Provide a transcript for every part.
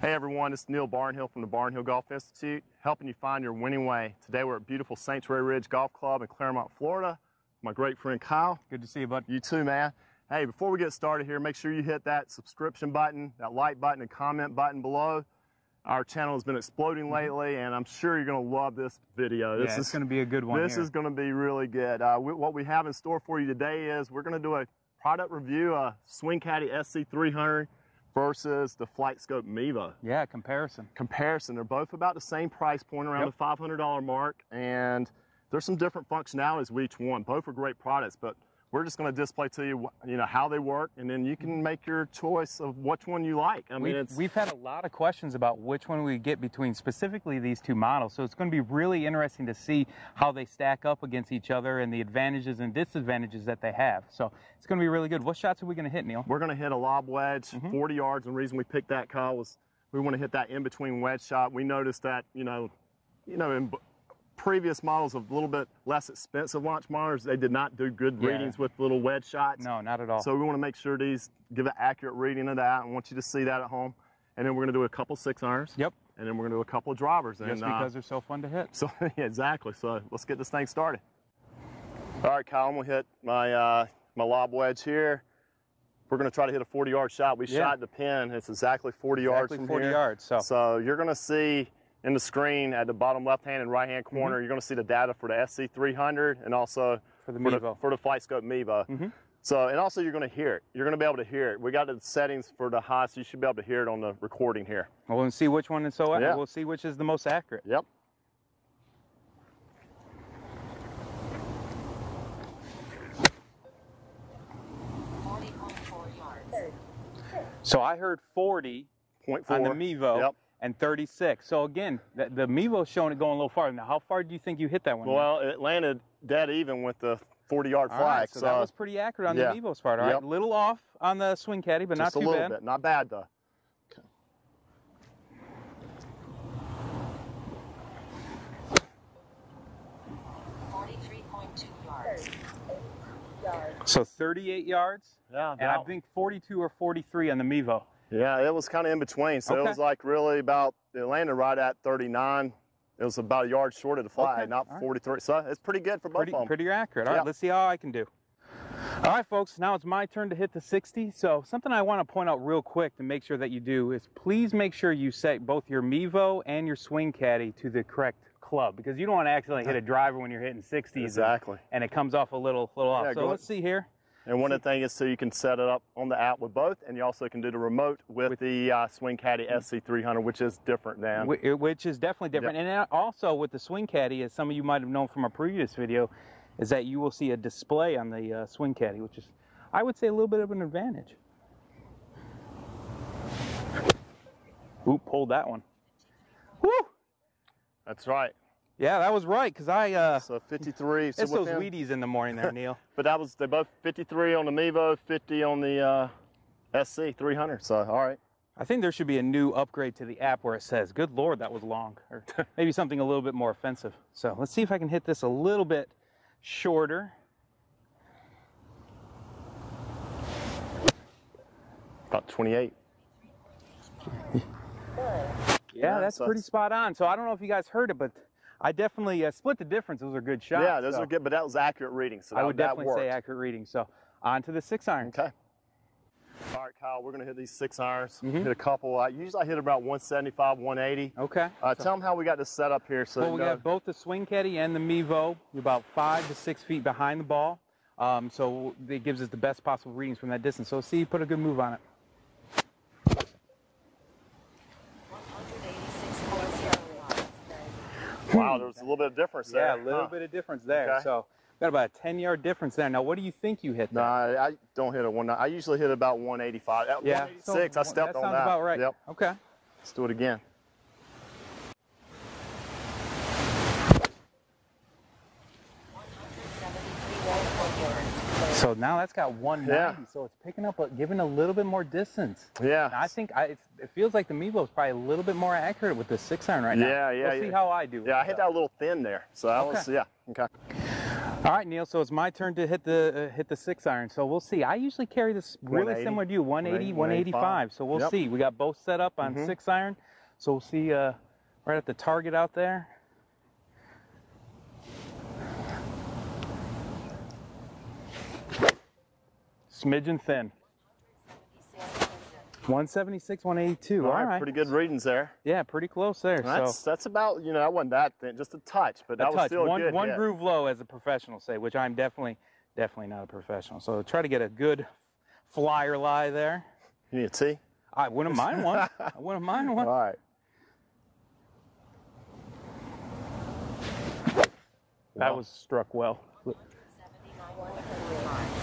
Hey everyone, it's Neil Barnhill from the Barnhill Golf Institute, helping you find your winning way. Today we're at beautiful Sanctuary Ridge Golf Club in Clermont, Florida. My great friend Kyle. Good to see you, bud. You too, man. Hey, before we get started here, make sure you hit that subscription button, that like button, and comment button below. Our channel has been exploding Mm-hmm. lately, and I'm sure you're going to love this video. This yeah, it's going to be a good one This here. is going to be really good. Uh, we, what we have in store for you today is we're going to do a product review, a Swing Caddie SC300 versus the Flight Scope Mevo yeah, comparison. comparison. They're both about the same price point, around Yep. the $500 mark, and there's some different functionalities with each one. Both are great products, but we're just going to display to you, you know, how they work, and then you can make your choice of which one you like. I mean, We've, it's we've had a lot of questions about which one we get between specifically these two models. So it's going to be really interesting to see how they stack up against each other and the advantages and disadvantages that they have. So it's going to be really good. What shots are we going to hit, Neil? we're going to hit a lob wedge, Mm-hmm. 40 yards. And the reason we picked that, Kyle, was we want to hit that in between wedge shot. We noticed that, you know, you know, in previous models of a little bit less expensive launch monitors, they did not do good Yeah. readings with little wedge shots. No, not at all. So we want to make sure these give an accurate reading of that. I want you to see that at home. And then we're going to do a couple six irons. yep, And then we're going to do a couple of drivers. just and, uh, because they're so fun to hit. so yeah, exactly. So let's get this thing started. All right, Kyle, I'm gonna hit my uh, my lob wedge here. We're gonna try to hit a 40 yard shot. We Yeah. shot the pin. It's exactly 40 yards Exactly from 40 here. yards, so. so you're gonna see in the screen at the bottom left hand and right hand Mm-hmm. corner, you're gonna see the data for the SC300 and also For the for the, for the Flight Scope Mevo. Mm-hmm. So, and also you're gonna hear it. You're gonna be able to hear it. We got the settings for the high, so you should be able to hear it on the recording here. Well, we'll see which one is so. Yeah. We'll see which is the most accurate. Yep. So I heard 40 Point four. on the Mevo Yep. And 36. So again, the, the Mevo's showing it going a little farther. Now, how far do you think you hit that one? Neil? Well, it landed dead even with the 40 yard All flag. right, so, that was pretty accurate on yeah. the Mevo's part. All right, Yep. a little off on the swing caddie, but just not a too little bad. bit. Not bad though. Forty-three point two yards. So 38 yards, Yeah. and I think 42 or 43 on the Mevo. Yeah, it was kind of in between. So it was like really about, it landed right at 39. It was about a yard short of the flag, Okay, not all right. 43. So uh, it's pretty good for both Pretty, of them. pretty accurate. All right, Yeah. let's see how I can do. All right, folks, now it's my turn to hit the 60. So something I want to point out real quick to make sure that you do is please make sure you set both your Mevo and your swing caddie to the correct club because you don't want to accidentally hit a driver when you're hitting 60s Exactly. and, it comes off a little little off. Yeah, so let's see here. And one of the things is so you can set it up on the app with both, and you also can do the remote with, the uh, Swing Caddie SC300, which is different than. Which is definitely different. And also with the swing caddie, as some of you might have known from a previous video, is that you will see a display on the uh, swing caddie, which is, I would say, a little bit of an advantage. Oop, pulled that one. Woo! That's right. Yeah, that was right, because I, uh, So 53. So it's those within- Wheaties in the morning there, Neil. But that was, they both 53 on the Mevo, 50 on the uh, SC300. So, all right. I think there should be a new upgrade to the app where it says, good Lord, that was long, or maybe something a little bit more offensive. So let's see if I can hit this a little bit shorter. About 28. Yeah, Yeah, that's pretty spot on. So I don't know if you guys heard it, but I definitely uh, split the difference. Those are good shots. yeah, those so are good, but that was accurate reading. So I that, would that definitely say accurate reading. So on to the six iron. Okay. All right, Kyle, we're going to hit these six irons. Mm-hmm. Hit a couple. Uh, usually I hit about 175, 180. Okay. Uh, tell them how we got this set up here. So well, we got both the swing caddie and the Mevo. You're about five to six feet behind the ball. Um, so it gives us the best possible readings from that distance. So see, put a good move on it. One hundred eighty-six point zero yards. Wow, hmm. there was a little bit of difference there. Yeah, a little huh? bit of difference there. Okay. So got about a 10 yard difference there. Now, what do you think you hit No, there? I, I don't hit a one. I usually hit about 185. At yeah, 186. I stepped that on sounds that. about right. Yep. Okay. Let's do it again. One hundred seventy-three point four yards. So now that's got 190. Yeah. So it's picking up, but giving a little bit more distance. Yeah. I think I, it's, it feels like the Mevo is probably a little bit more accurate with the six iron right now. Yeah, yeah, We'll see how I do. Yeah, I hit that a little thin there. So that was yeah. Okay. All right, Neil. So it's my turn to hit the uh, hit the six iron. So we'll see. I usually carry this really similar to you, 180, 185. 185. So we'll Yep. see. We got both set up on six iron. So we'll see uh, right at the target out there. Smidgen thin. 176, 182. All All right, right. pretty good readings there. Yeah, pretty close there. That's so that's about you know that wasn't that thin, just a touch, but a that was still one good one hit. groove low, as the professionals say, which I'm definitely definitely not a professional. So try to get a good flyer lie there. You need a tee. I wouldn't mind one. I wouldn't mind one. All right. That was struck well.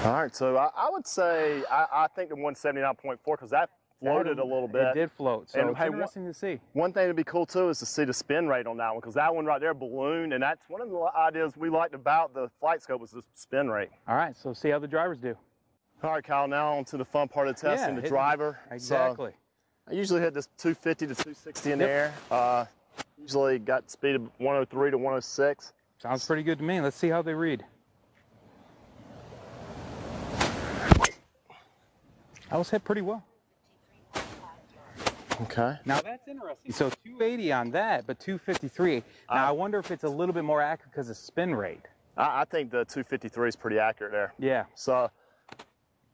79.3 yards. All right, so I, I would say I, I think the 179.4 because that floated a little bit. It did float. So And it's hey, interesting to see. One thing to be cool too is to see the spin rate on that one because that one right there ballooned, and that's one of the ideas we liked about the flight scope was the spin rate. All right, so see how the drivers do. All right, Kyle. Now on to the fun part of the testing, the hit- driver. So, Exactly. I usually hit this 250 to 260 in the air. Uh, usually got speed of 103 to 106. Sounds pretty good to me. Let's see how they read. I was hit pretty well. Okay. Now that's interesting. So 280 on that, but 253. Uh, now I wonder if it's a little bit more accurate because of spin rate. I, I think the 253 is pretty accurate there. Yeah. So,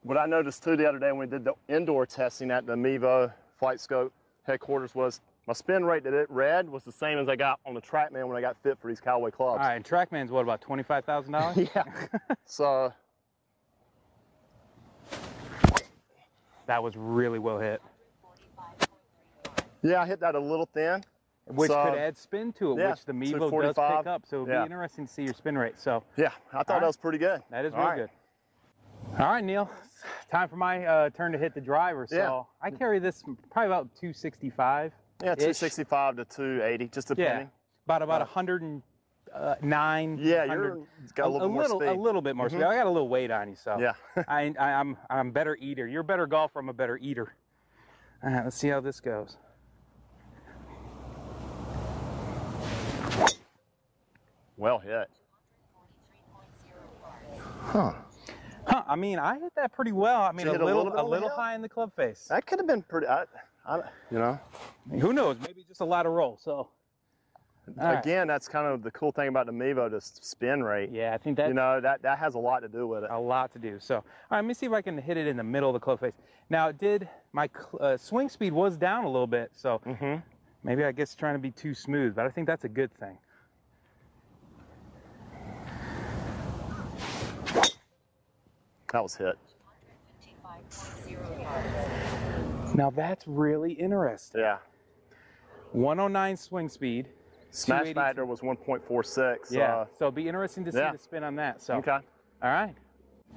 what I noticed too the other day when we did the indoor testing at the Mevo Flight Scope headquarters was my spin rate that it read was the same as I got on the TrackMan when I got fit for these Callaway clubs. All right, and TrackMan's what about twenty-five thousand dollars? Yeah. so, That was really well hit, yeah, I hit that a little thin. which So, could add spin to it, yeah, which the Mevo does pick up. So it'd yeah. be interesting to see your spin rate. So Yeah, I thought All that was pretty good. that is All real right. good. All right, Neil, time for my uh, turn to hit the driver. So Yeah. I carry this probably about 265. Yeah, 265 to 280, just depending. Yeah, about about Uh, 109. Yeah, 100. you're got a little bit more little. Mm-hmm. a little bit more speed. I got a little weight on you, so Yeah. I, I, I'm I'm a better eater. You're a better golfer. I'm a better eater. All right, let's see how this goes. Well hit. 43.0. Huh. Huh? I mean, I hit that pretty well. I mean, a hit a little little a little high in the club face. That could have been pretty. I, I, you know, Who knows? Maybe just a lot of roll. So All right. again, that's kind of the cool thing about the Mevo, the spin rate. yeah, I think that You know, that that has a lot to do with it. a lot to do. So, all right, let me see if I can hit it in the middle of the club face. Now, it did my uh, swing speed was down a little bit, so Mm-hmm. maybe I guess trying to be too smooth, but I think that's a good thing. That was hit. Now that's really interesting. Yeah. 109 swing speed. Smash factor was 1.46. Yeah. Uh, so it'd be interesting to see yeah. the spin on that. So, okay. all right.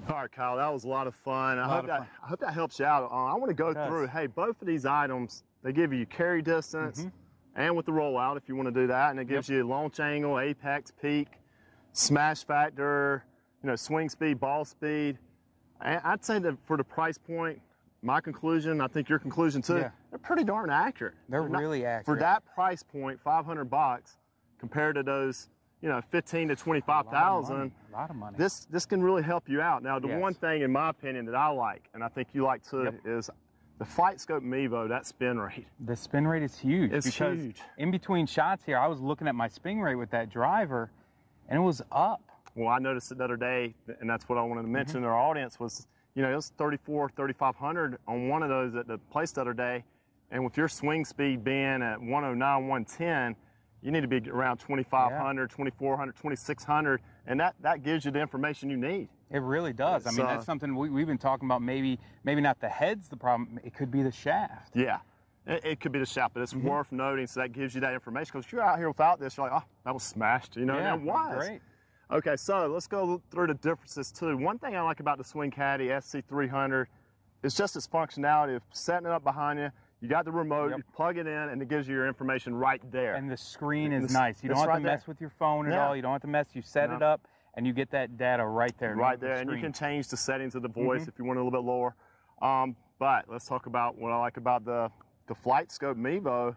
All right, Kyle, that was a lot of fun. I lot hope of that fun. I hope that helps you out. Uh, I want to go does. through. Hey, both of these items they give you carry distance Mm-hmm. and with the rollout if you want to do that, and it gives you launch angle, apex, peak, smash factor, you know, swing speed, ball speed. And I'd say that for the price point, my conclusion, I think your conclusion too, Yeah. they're pretty darn accurate. They're not- really accurate. For that price point, 500 bucks, compared to those, you know, 15 to 25,000 A lot of money. this this can really help you out. Now, the Yes. one thing, in my opinion, that I like, and I think you like too, Yep. is the Flight Scope Mevo. That spin rate. The spin rate is huge. It's because huge. In between shots here, I was looking at my spin rate with that driver, and it was up. Well, I noticed the other day, and that's what I wanted to mention Mm-hmm. to our audience was, you know, it was 34, 3,500 on one of those at the place the other day, and with your swing speed being at 109, 110, you need to be around 2,500, 2,400, 2,600, and that that gives you the information you need. It really does. I It's, mean, uh, that's something we, we've been talking about. Maybe, maybe not the head's the problem. It could be the shaft. Yeah. It, it could be the shaft, but it's Mm-hmm. worth noting. So that gives you that information. Because if you're out here without this, you're like, oh, that was smashed. You know, yeah, and it was. great. Okay, so let's go through the differences too. One thing I like about the Swing Caddie SC300 is just its functionality of setting it up behind you. You got the remote, Yep. you plug it in, and it gives you your information right there. And the screen is the- nice. You don't have right to mess there. with your phone at Yeah. all. You don't have to mess. You set it up, and you get that data right there. right on the there, and you can change the settings of the voice Mm-hmm. if you want it a little bit lower. Um, but let's talk about what I like about the the Flight Scope Mevo,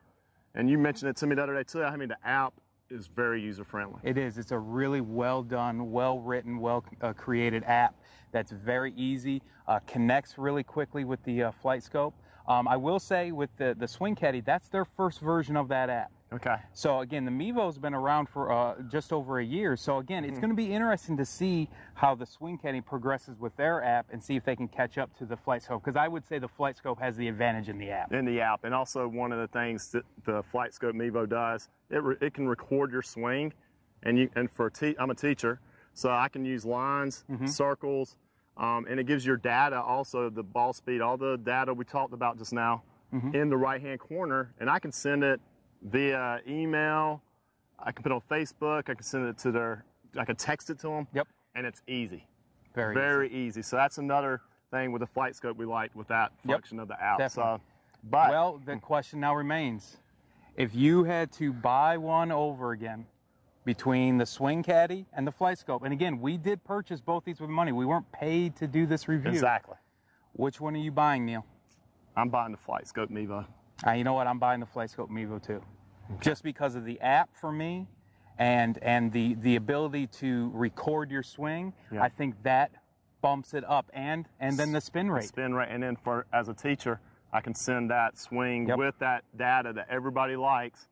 and you mentioned it to me the other day too. I mean, the app is very user friendly. It is. It's a really well done, well written, well uh, created app that's very easy, uh, connects really quickly with the uh, flight scope. Um, I will say with the, the Swing Caddie, that's their first version of that app. Okay. So again, the Mevo's been around for uh, just over a year. So again, it's going to be interesting to see how the Swing Caddie progresses with their app and see if they can catch up to the Flight Scope. Because I would say the Flight Scope has the advantage in the app. in the app. And also one of the things that the Flight Scope Mevo does, it, it can record your swing. And you and for te- I'm a teacher, so I can use lines, circles, um, and it gives your data also the ball speed, all the data we talked about just now, in the right hand corner, and I can send it via email. I can put it on Facebook. I can send it to their. I can text it to them. Yep. And it's easy. Very, Very easy. So that's another thing with the flight scope we like with that Yep, function of the app. definitely. So, but Well, the question now remains: if you had to buy one over again between the Swing Caddie and the Flight Scope, and again, we did purchase both these with money. We weren't paid to do this review. exactly, Which one are you buying, Neil? I'm buying the flight scope Mevo. Uh, you know what? I'm buying the FlightScope Mevo too, just because of the app for me, and and the the ability to record your swing. Yeah. I think that bumps it up, and and then the spin rate. Spin rate, and then for as a teacher, I can send that swing Yep. with that data that everybody likes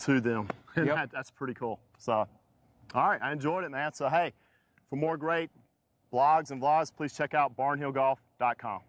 to them, Yep. that, that's pretty cool. So, all right, I enjoyed it, man. So hey, for more great blogs and vlogs, please check out barnhillgolf.com.